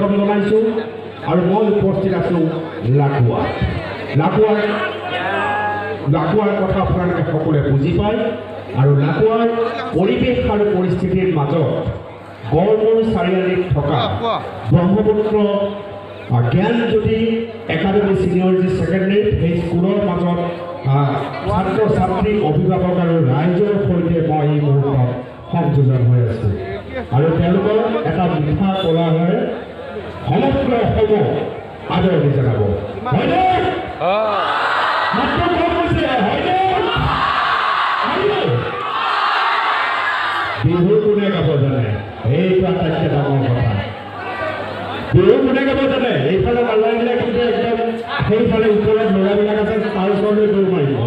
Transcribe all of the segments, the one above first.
জনাইছোঁ আৰু মই উপস্থিত আছোঁ লাকুৱা লাকুৱাৰ লাকুৱাৰ কথা আপোনালোকে সকলোৱে বুজি পায় আৰু লাকুৱাৰ পৰিৱেশ আৰু পৰিস্থিতিৰ মাজত গড়মূৰ চাৰিআলিত থকা ব্ৰহ্মপুত্ৰ জ্ঞানজ্যোতি একাডেমী ছিনিয়ৰ যি ছেকেণ্ডেৰী সেই স্কুলৰ মাজত ছাত্ৰ ছাত্ৰী অভিভাৱক আৰু ৰাইজৰ সৈতে মই এই মুহূৰ্তত সংযোজন হৈ আছোঁ। আৰু তেওঁলোকৰ এটা মিঠা কলাৰে সমগ্ৰ অসমক আদৰণি জনাব হয়নে? মাত্ৰ কম হৈছে হয়নে? হয়নে? বিহু কোনে গাব জানে? এইটো আটাইতকৈ ডাঙৰ কথা। বিহু কোনে গাব জানে? এইফালে মালদাৰীবিলাক কিন্তু একদম সেইফালে ওচৰত ল'ৰাবিলাক আছে তাৰ ওচৰলৈ দৌৰ মাৰিব।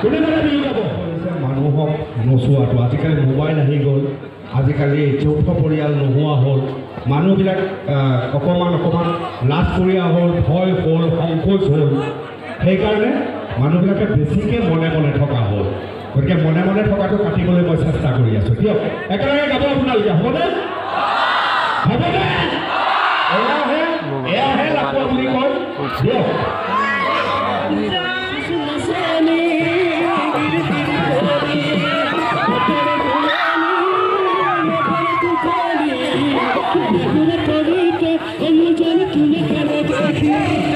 কোনে জানে বিহু গাব? মানুহক নচোৱাটো। আজিকালি মোবাইল আহি গ'ল। আজিকালি যৌথ পৰিয়াল নোহোৱা হ'ল। মানুহবিলাক অকণমান অকণমান লাজকৰীয়া হ'ল ভয় হ'ল সংকোচ হ'ল। সেইকাৰণে মানুহবিলাকে বেছিকৈ মনে মনে থকা হ'ল। গতিকে মনে মনে থকাটো কাটিবলৈ মই চেষ্টা কৰি আছোঁ। দিয়ক একেলগে গাব আপোনালোকে হ'বনে? হ'বনে? এয়াহে এয়াহে লাকুৱা বুলি কয়। দিয়ক Yeah.